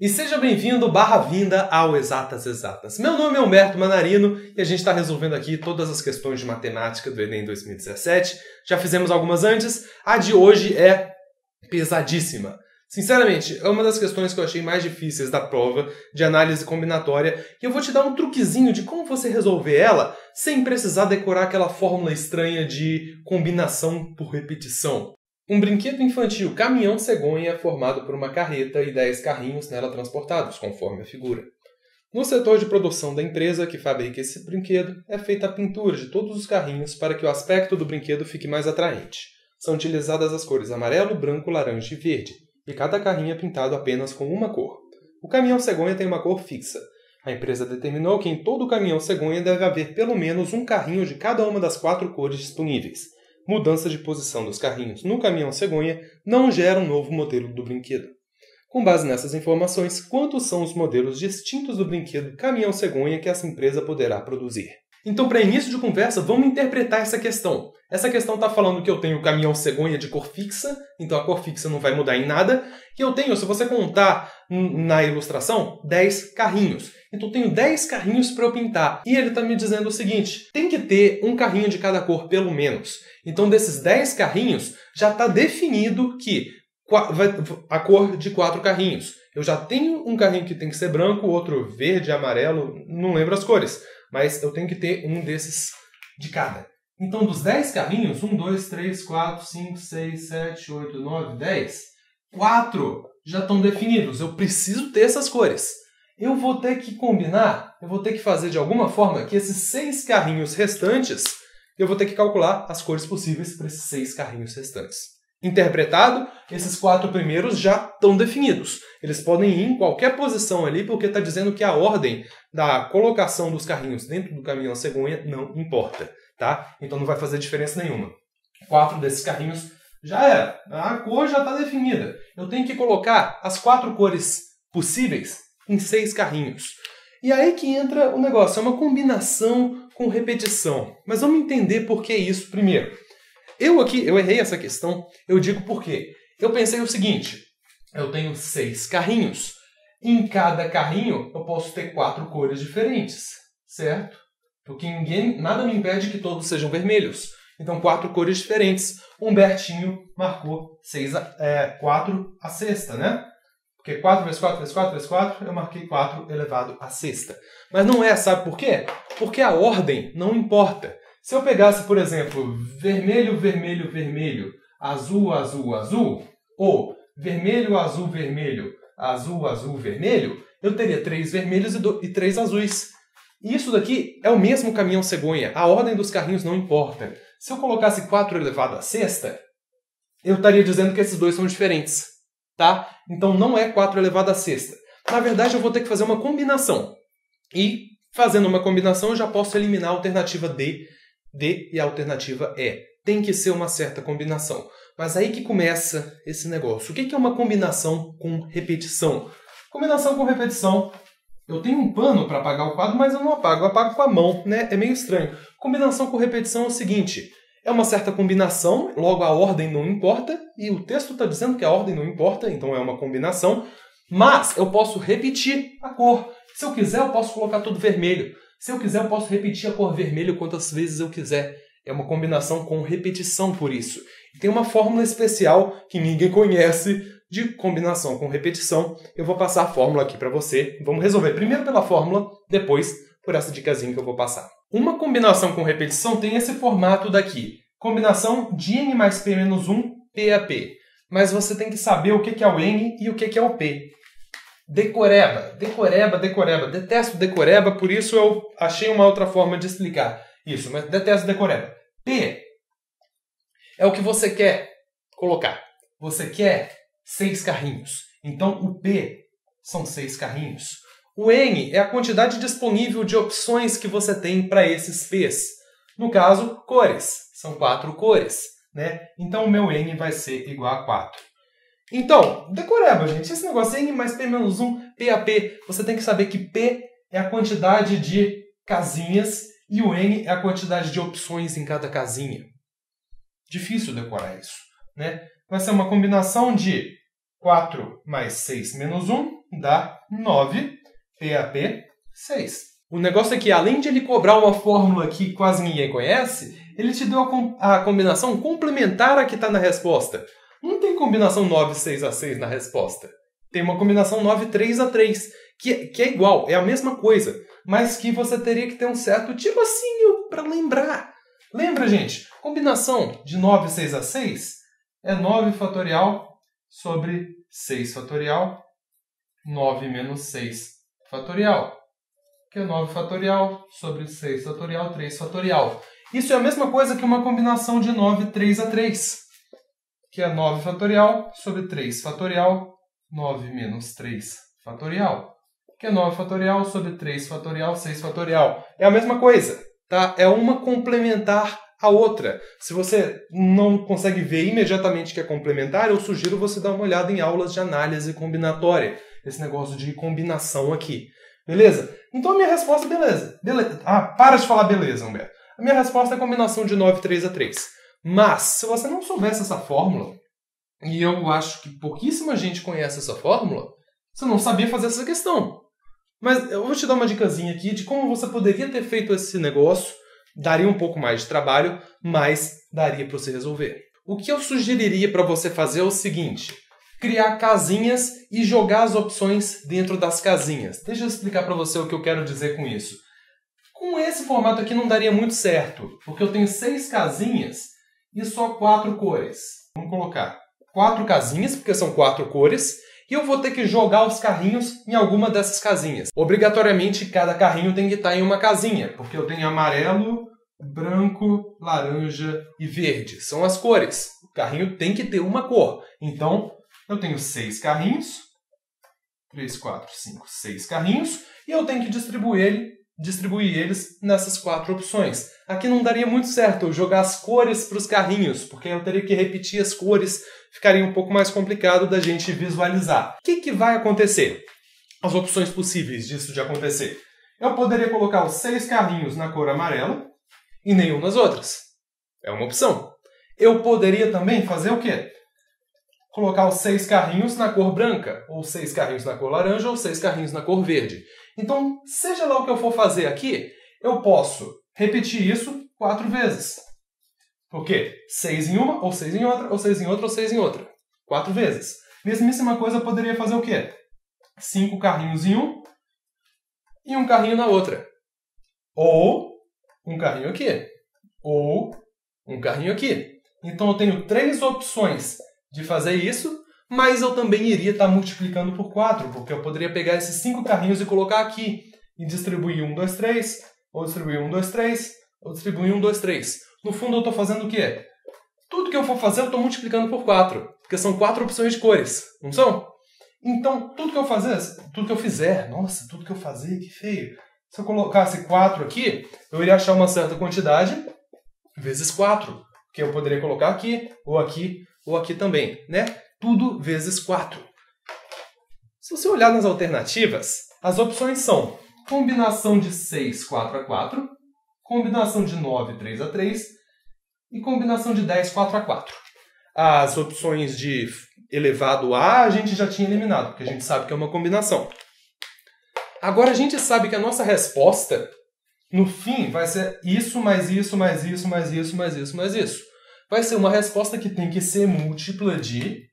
E seja bem-vindo, barra vinda ao Exatas Exatas. Meu nome é Humberto Manarino e a gente está resolvendo aqui todas as questões de matemática do Enem 2017. Já fizemos algumas antes, a de hoje é pesadíssima. Sinceramente, é uma das questões que eu achei mais difíceis da prova de análise combinatória e eu vou te dar um truquezinho de como você resolver ela sem precisar decorar aquela fórmula estranha de combinação por repetição. Um brinquedo infantil caminhão cegonha é formado por uma carreta e 10 carrinhos nela transportados, conforme a figura. No setor de produção da empresa que fabrica esse brinquedo, é feita a pintura de todos os carrinhos para que o aspecto do brinquedo fique mais atraente. São utilizadas as cores amarelo, branco, laranja e verde, e cada carrinho é pintado apenas com uma cor. O caminhão cegonha tem uma cor fixa. A empresa determinou que em todo o caminhão cegonha deve haver pelo menos um carrinho de cada uma das quatro cores disponíveis mudança de posição dos carrinhos no caminhão cegonha não gera um novo modelo do brinquedo. Com base nessas informações, quantos são os modelos distintos do brinquedo caminhão cegonha que essa empresa poderá produzir? Então, para início de conversa, vamos interpretar essa questão. Essa questão está falando que eu tenho o caminhão cegonha de cor fixa, então a cor fixa não vai mudar em nada. E eu tenho, se você contar na ilustração, 10 carrinhos. Então eu tenho 10 carrinhos para eu pintar. E ele está me dizendo o seguinte: tem que ter um carrinho de cada cor, pelo menos. Então, desses 10 carrinhos, já está definido que a cor de quatro carrinhos. Eu já tenho um carrinho que tem que ser branco, outro verde, amarelo, não lembro as cores mas eu tenho que ter um desses de cada. Então, dos 10 carrinhos, 1, 2, 3, 4, 5, 6, 7, 8, 9, 10, 4 já estão definidos. Eu preciso ter essas cores. Eu vou ter que combinar, eu vou ter que fazer de alguma forma que esses seis carrinhos restantes, eu vou ter que calcular as cores possíveis para esses seis carrinhos restantes interpretado, esses quatro primeiros já estão definidos. Eles podem ir em qualquer posição ali, porque está dizendo que a ordem da colocação dos carrinhos dentro do caminhão cegonha não importa, tá? Então não vai fazer diferença nenhuma. Quatro desses carrinhos já era. A cor já está definida. Eu tenho que colocar as quatro cores possíveis em seis carrinhos. E aí que entra o negócio, é uma combinação com repetição. Mas vamos entender por que isso primeiro. Eu aqui, eu errei essa questão, eu digo por quê. Eu pensei o seguinte, eu tenho seis carrinhos. Em cada carrinho eu posso ter quatro cores diferentes, certo? Porque ninguém, nada me impede que todos sejam vermelhos. Então, quatro cores diferentes. Humbertinho marcou seis, é, 4 a sexta, né? Porque 4 vezes 4 vezes 4 vezes 4, eu marquei 4 elevado a sexta. Mas não é, sabe por quê? Porque a ordem não importa. Se eu pegasse, por exemplo, vermelho, vermelho, vermelho, azul, azul, azul, ou vermelho, azul, vermelho, azul, azul, vermelho, eu teria três vermelhos e, do, e três azuis. E isso daqui é o mesmo caminhão cegonha. A ordem dos carrinhos não importa. Se eu colocasse 4 elevado a sexta, eu estaria dizendo que esses dois são diferentes. Tá? Então não é 4 elevado a sexta. Na verdade, eu vou ter que fazer uma combinação. E fazendo uma combinação, eu já posso eliminar a alternativa D D e a alternativa E. Tem que ser uma certa combinação. Mas aí que começa esse negócio. O que é uma combinação com repetição? Combinação com repetição. Eu tenho um pano para apagar o quadro, mas eu não apago, eu apago com a mão, né? É meio estranho. Combinação com repetição é o seguinte: é uma certa combinação, logo a ordem não importa, e o texto está dizendo que a ordem não importa, então é uma combinação, mas eu posso repetir a cor. Se eu quiser, eu posso colocar tudo vermelho. Se eu quiser, eu posso repetir a cor vermelho quantas vezes eu quiser. É uma combinação com repetição por isso. E tem uma fórmula especial que ninguém conhece de combinação com repetição. Eu vou passar a fórmula aqui para você. Vamos resolver primeiro pela fórmula, depois por essa dicasinha que eu vou passar. Uma combinação com repetição tem esse formato daqui. Combinação de n mais p menos 1, p a p. Mas você tem que saber o que é o n e o que é o p. Decoreba, decoreba, decoreba. Detesto decoreba, por isso eu achei uma outra forma de explicar isso, mas detesto decoreba. P é o que você quer colocar. Você quer seis carrinhos. Então o P são seis carrinhos. O N é a quantidade disponível de opções que você tem para esses P's. No caso, cores. São quatro cores. Né? Então o meu N vai ser igual a 4. Então, decoreba, gente. Esse negócio N mais P menos 1, PAP. Você tem que saber que P é a quantidade de casinhas e o N é a quantidade de opções em cada casinha. Difícil decorar isso, né? Vai ser uma combinação de 4 mais 6 menos 1 dá 9, PAP 6. O negócio é que, além de ele cobrar uma fórmula que quase ninguém conhece, ele te deu a, com a combinação complementar a que está na resposta. Não tem combinação 9, 6 a 6 na resposta. Tem uma combinação 9, 3 a 3, que, que é igual, é a mesma coisa, mas que você teria que ter um certo tirocínio para lembrar. Lembra, gente? Combinação de 9, 6 a 6 é 9 fatorial sobre 6 fatorial, 9 menos 6 fatorial, que é 9 fatorial sobre 6 fatorial, 3 fatorial. Isso é a mesma coisa que uma combinação de 9, 3 a 3, que é 9 fatorial sobre 3 fatorial, 9 menos 3 fatorial, que é 9 fatorial sobre 3 fatorial, 6 fatorial. É a mesma coisa, tá? É uma complementar a outra. Se você não consegue ver imediatamente que é complementar, eu sugiro você dar uma olhada em aulas de análise combinatória. Esse negócio de combinação aqui. Beleza? Então a minha resposta, beleza. beleza. Ah, para de falar beleza, Humberto. A minha resposta é combinação de 9, 3 a 3. Mas, se você não soubesse essa fórmula, e eu acho que pouquíssima gente conhece essa fórmula, você não sabia fazer essa questão. Mas eu vou te dar uma dicasinha aqui de como você poderia ter feito esse negócio Daria um pouco mais de trabalho, mas daria para você resolver. O que eu sugeriria para você fazer é o seguinte: criar casinhas e jogar as opções dentro das casinhas. Deixa eu explicar para você o que eu quero dizer com isso. Com esse formato aqui não daria muito certo, porque eu tenho seis casinhas e só quatro cores. Vamos colocar quatro casinhas, porque são quatro cores, e eu vou ter que jogar os carrinhos em alguma dessas casinhas. Obrigatoriamente, cada carrinho tem que estar em uma casinha, porque eu tenho amarelo, branco, laranja e verde. São as cores. O carrinho tem que ter uma cor. Então, eu tenho seis carrinhos. 3, 4, 5, 6 carrinhos. E eu tenho que distribuir, ele, distribuir eles nessas quatro opções. Aqui não daria muito certo eu jogar as cores para os carrinhos, porque eu teria que repetir as cores ficaria um pouco mais complicado da gente visualizar. O que, que vai acontecer? As opções possíveis disso de acontecer. Eu poderia colocar os seis carrinhos na cor amarela e nenhum nas outras. É uma opção. Eu poderia também fazer o quê? Colocar os seis carrinhos na cor branca, ou seis carrinhos na cor laranja, ou seis carrinhos na cor verde. Então, seja lá o que eu for fazer aqui, eu posso repetir isso quatro vezes. Por quê? Seis em uma, ou seis em outra, ou seis em outra, ou seis em outra. Quatro vezes. Mesmíssima coisa eu poderia fazer o quê? Cinco carrinhos em um e um carrinho na outra. Ou um carrinho aqui. Ou um carrinho aqui. Então eu tenho três opções de fazer isso, mas eu também iria estar multiplicando por quatro, porque eu poderia pegar esses cinco carrinhos e colocar aqui e distribuir um, dois, três, ou distribuir um, dois, três, ou distribuir um, dois, três. No fundo, eu estou fazendo o quê? Tudo que eu for fazer, eu estou multiplicando por 4. Porque são quatro opções de cores, não são? Então, tudo que eu fazer, tudo que eu fizer, nossa, tudo que eu fazer, que feio. Se eu colocasse 4 aqui, eu iria achar uma certa quantidade vezes 4. Que eu poderia colocar aqui, ou aqui, ou aqui também, né? Tudo vezes 4. Se você olhar nas alternativas, as opções são combinação de 6, 4 a 4, combinação de 9, 3 a 3 e combinação de 10, 4 a 4. As opções de elevado a a gente já tinha eliminado, porque a gente sabe que é uma combinação. Agora a gente sabe que a nossa resposta, no fim, vai ser isso, mais isso, mais isso, mais isso, mais isso, mais isso. Vai ser uma resposta que tem que ser múltipla de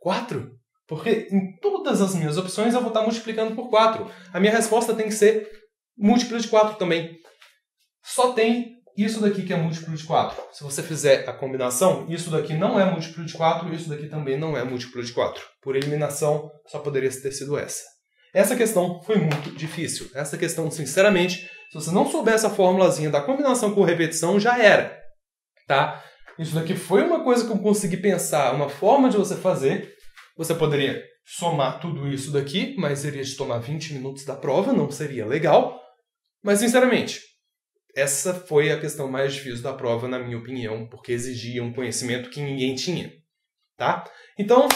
4. Porque em todas as minhas opções eu vou estar multiplicando por 4. A minha resposta tem que ser múltiplo de 4 também. Só tem isso daqui que é múltiplo de 4. Se você fizer a combinação, isso daqui não é múltiplo de 4, isso daqui também não é múltiplo de 4. Por eliminação, só poderia ter sido essa. Essa questão foi muito difícil. Essa questão, sinceramente, se você não souber essa formulazinha da combinação com repetição, já era. Tá? Isso daqui foi uma coisa que eu consegui pensar, uma forma de você fazer. Você poderia somar tudo isso daqui, mas iria te tomar 20 minutos da prova, não seria legal. Mas, sinceramente, essa foi a questão mais difícil da prova, na minha opinião, porque exigia um conhecimento que ninguém tinha. Tá? Então,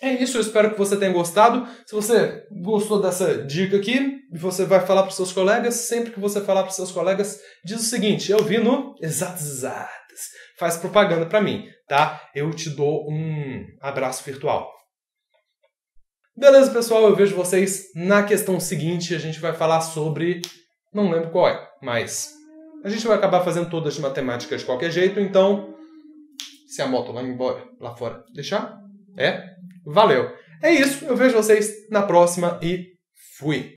é isso. Eu espero que você tenha gostado. Se você gostou dessa dica aqui, você vai falar para seus colegas, sempre que você falar para seus colegas, diz o seguinte: eu vi no Exatos Exatas. Faz propaganda para mim, tá? Eu te dou um abraço virtual. Beleza, pessoal? Eu vejo vocês na questão seguinte. A gente vai falar sobre. Não lembro qual é, mas. A gente vai acabar fazendo todas de matemática de qualquer jeito, então. Se a moto lá embora, lá fora, deixar? É? Valeu! É isso, eu vejo vocês na próxima e fui!